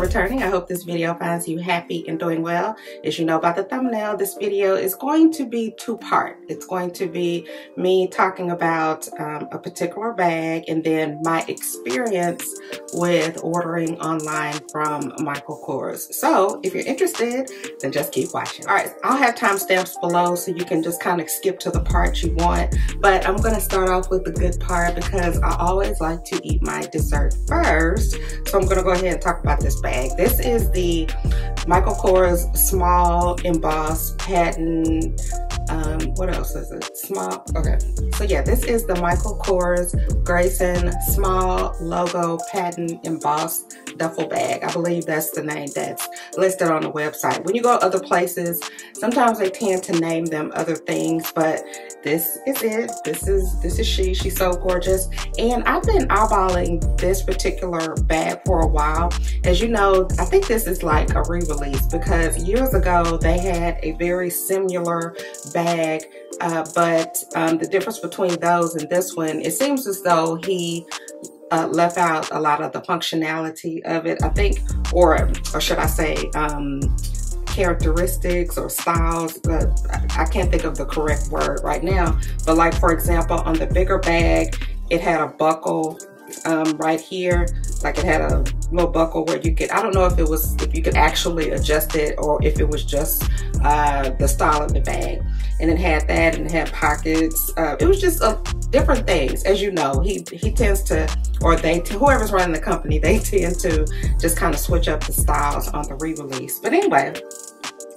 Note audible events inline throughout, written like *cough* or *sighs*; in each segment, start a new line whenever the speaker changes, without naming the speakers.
returning. I hope this video finds you happy and doing well. As you know by the thumbnail, this video is going to be two-part. It's going to be me talking about um, a particular bag and then my experience with ordering online from Michael Kors. So if you're interested, then just keep watching. All right, I'll have timestamps below so you can just kind of skip to the part you want. But I'm gonna start off with the good part because I always like to eat my dessert first. So I'm gonna go ahead and talk about this bag. This is the Michael Kors small embossed patent um, what else is it? Small, okay. So yeah, this is the Michael Kors Grayson small logo patent embossed duffel bag. I believe that's the name that's listed on the website. When you go other places, sometimes they tend to name them other things, but this is it. This is this is she. She's so gorgeous. And I've been eyeballing this particular bag for a while. As you know, I think this is like a re-release because years ago they had a very similar bag uh, but um, the difference between those and this one, it seems as though he uh, left out a lot of the functionality of it, I think, or, or should I say, um, characteristics or styles, but I can't think of the correct word right now. But like, for example, on the bigger bag, it had a buckle um, right here. Like it had a little buckle where you could, I don't know if it was, if you could actually adjust it or if it was just uh, the style of the bag. And it had that and it had pockets. Uh, it was just uh, different things. As you know, he, he tends to, or they, whoever's running the company, *laughs* they tend to just kind of switch up the styles on the re-release. But anyway,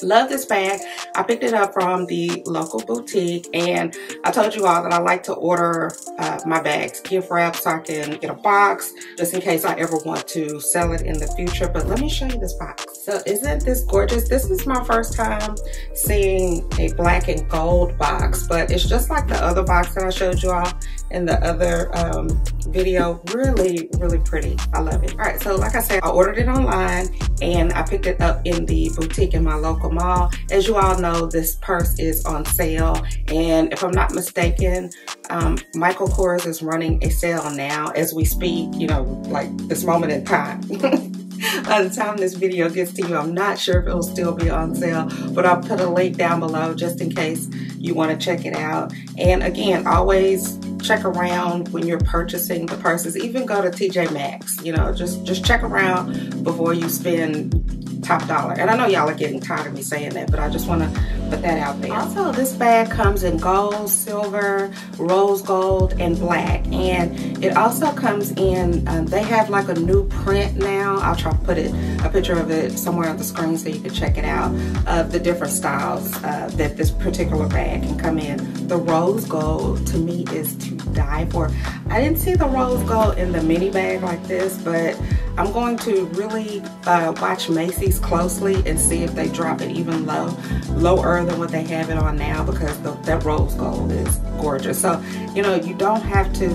Love this bag. I picked it up from the local boutique and I told you all that I like to order uh, my bags gift wrap so I can get a box just in case I ever want to sell it in the future. But let me show you this box. So isn't this gorgeous? This is my first time seeing a black and gold box, but it's just like the other box that I showed you all in the other um, video. Really, really pretty. I love it. All right, so like I said, I ordered it online and I picked it up in the boutique in my local mall. As you all know, this purse is on sale. And if I'm not mistaken, um, Michael Kors is running a sale now as we speak, you know, like this moment in time. *laughs* By the time this video gets to you, I'm not sure if it will still be on sale, but I'll put a link down below just in case you want to check it out. And again, always check around when you're purchasing the purses. Even go to TJ Maxx, you know, just, just check around before you spend top dollar. And I know y'all are getting tired of me saying that, but I just want to put that out there. Also, this bag comes in gold, silver, rose gold, and black. And it also comes in, um, they have like a new print now. I'll try to put it, a picture of it somewhere on the screen so you can check it out, of the different styles uh, that this particular bag can come in. The rose gold to me is to die for. I didn't see the rose gold in the mini bag like this, but I'm going to really uh, watch Macy's closely and see if they drop it even low, lower than what they have it on now because the, that rose gold is gorgeous. So, you know, you don't have to,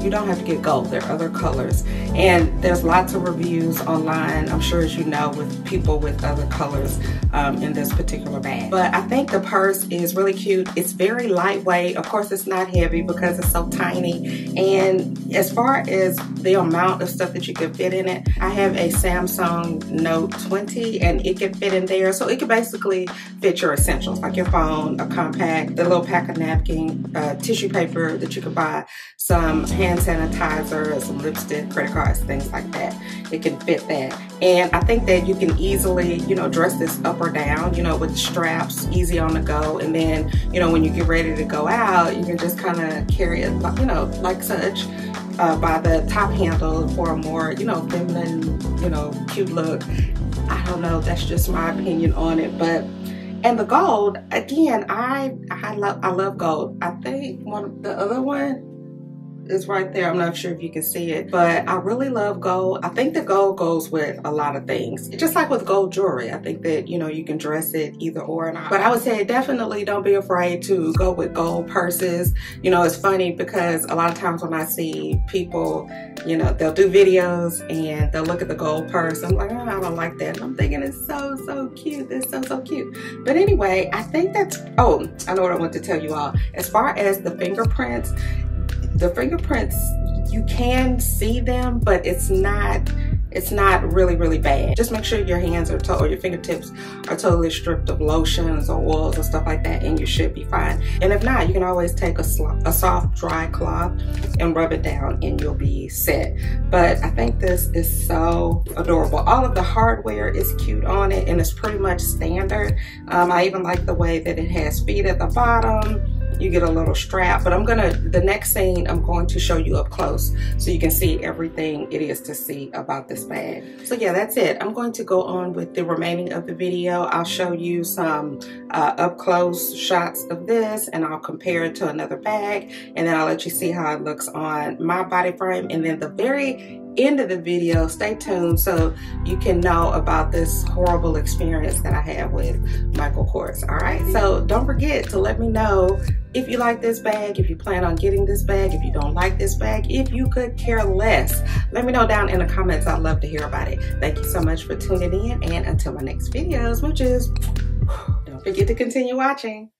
you don't have to get gold. There are other colors. And there's lots of reviews online, I'm sure as you know, with people with other colors um, in this particular bag. But I think the purse is really cute. It's very lightweight. Of course, it's not heavy because it's so tiny. And as far as the amount of stuff that you can fit in it. I have a Samsung Note 20 and it can fit in there. So it can basically fit your essentials like your phone, a compact, the little pack of napkin, uh, tissue paper that you could buy, some hand sanitizer, some lipstick, credit cards, things like that. It can fit that. And I think that you can easily, you know, dress this up or down, you know, with straps, easy on the go. And then, you know, when you get ready to go out, you can just kind of carry it, you know, like such uh, by the top handle for a more, you know, feminine, you know, cute look. I don't know, that's just my opinion on it. But and the gold, again, I I love I love gold. I think one the other one is right there. I'm not sure if you can see it, but I really love gold. I think the gold goes with a lot of things. Just like with gold jewelry, I think that, you know, you can dress it either or not. But I would say definitely don't be afraid to go with gold purses. You know, it's funny because a lot of times when I see people, you know, they'll do videos and they'll look at the gold purse. I'm like, oh, I don't like that. And I'm thinking it's so, so cute. It's so, so cute. But anyway, I think that's, oh, I know what I want to tell you all. As far as the fingerprints, the fingerprints, you can see them, but it's not it's not really, really bad. Just make sure your hands are, or your fingertips are totally stripped of lotions or oils or stuff like that and you should be fine. And if not, you can always take a, a soft, dry cloth and rub it down and you'll be set. But I think this is so adorable. All of the hardware is cute on it and it's pretty much standard. Um, I even like the way that it has feet at the bottom you get a little strap. But I'm gonna, the next scene, I'm going to show you up close so you can see everything it is to see about this bag. So yeah, that's it. I'm going to go on with the remaining of the video. I'll show you some uh, up close shots of this and I'll compare it to another bag and then I'll let you see how it looks on my body frame. And then the very end of the video, stay tuned so you can know about this horrible experience that I had with Michael Kors. All right, so don't forget to let me know if you like this bag, if you plan on getting this bag, if you don't like this bag, if you could care less. Let me know down in the comments. I'd love to hear about it. Thank you so much for tuning in and until my next videos, which *sighs* don't forget to continue watching.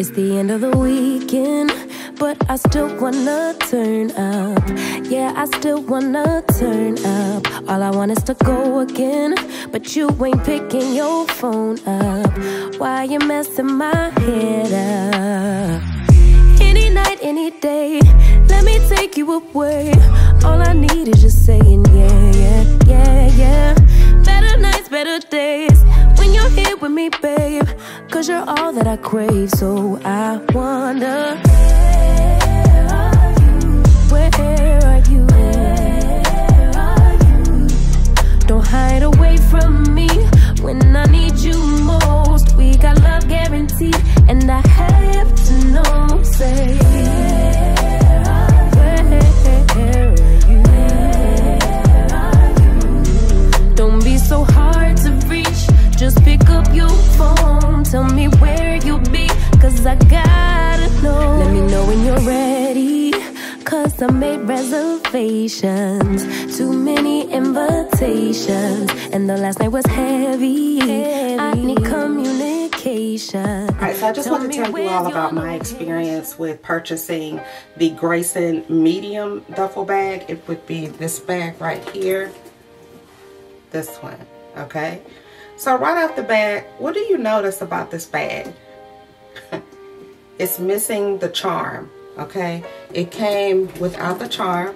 It's the end of the weekend, but I still wanna turn up. Yeah, I still wanna turn up. All I want is to go again, but you ain't picking your phone up. Why you messing my head up? Any night, any day, let me take you away. All I need is just saying yeah, yeah, yeah, yeah. Better nights, better days when you're here with me, babe. Cause you're all that I crave, so I wonder I gotta know. Let me know when you're ready, cause I made reservations. Too many invitations, and the last night was heavy. I need communication.
All right, so I just want to tell you all about my experience with purchasing the Grayson medium duffel bag. It would be this bag right here, this one, okay? So right off the bat, what do you notice about this bag? *laughs* it's missing the charm, okay? It came without the charm.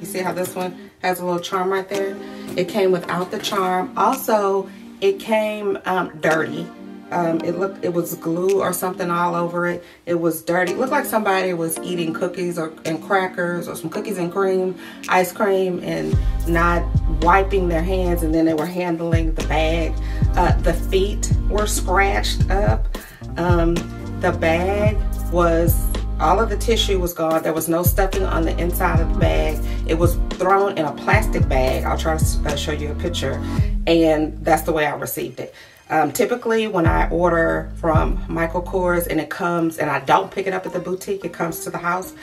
You see how this one has a little charm right there? It came without the charm. Also, it came um, dirty. Um, it looked, it was glue or something all over it. It was dirty. It looked like somebody was eating cookies or and crackers or some cookies and cream, ice cream, and not wiping their hands, and then they were handling the bag. Uh, the feet were scratched up. Um, the bag was all of the tissue was gone. There was no stuffing on the inside of the bag. It was thrown in a plastic bag. I'll try to uh, show you a picture. And that's the way I received it. Um, typically, when I order from Michael Kors and it comes, and I don't pick it up at the boutique, it comes to the house,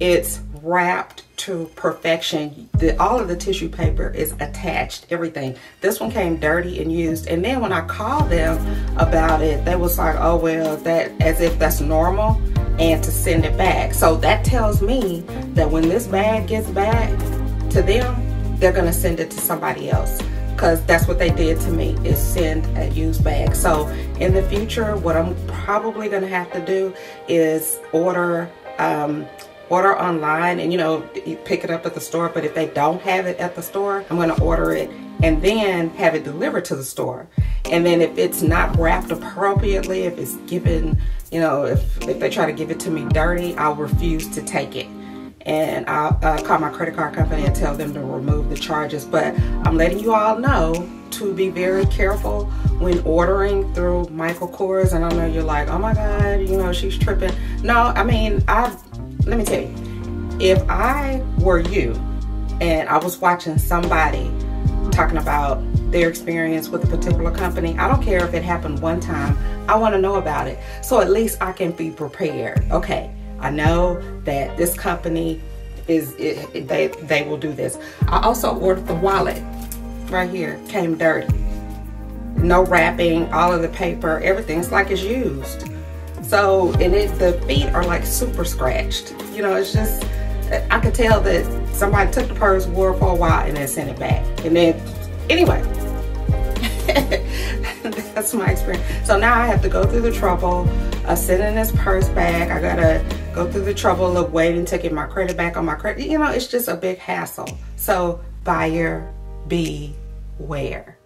it's wrapped to perfection. The, all of the tissue paper is attached, everything. This one came dirty and used. And then when I called them about it, they was like, oh, well, that as if that's normal and to send it back. So that tells me that when this bag gets back to them, they're gonna send it to somebody else because that's what they did to me is send a used bag. So in the future, what I'm probably gonna have to do is order um, order online and you know pick it up at the store but if they don't have it at the store I'm going to order it and then have it delivered to the store. And then if it's not wrapped appropriately if it's given you know if, if they try to give it to me dirty I'll refuse to take it. And I'll uh, call my credit card company and tell them to remove the charges. But I'm letting you all know to be very careful when ordering through Michael Kors. And I know you're like oh my god you know she's tripping. No I mean I've let me tell you, if I were you and I was watching somebody talking about their experience with a particular company, I don't care if it happened one time, I want to know about it. So at least I can be prepared. Okay, I know that this company is, it, they, they will do this. I also ordered the wallet right here came dirty. No wrapping, all of the paper, everything's like it's used. So, and it, the feet are like super scratched. You know, it's just, I could tell that somebody took the purse, wore it for a while, and then sent it back. And then, anyway, *laughs* that's my experience. So now I have to go through the trouble of sending this purse back. I gotta go through the trouble of waiting to get my credit back on my credit. You know, it's just a big hassle. So buyer beware.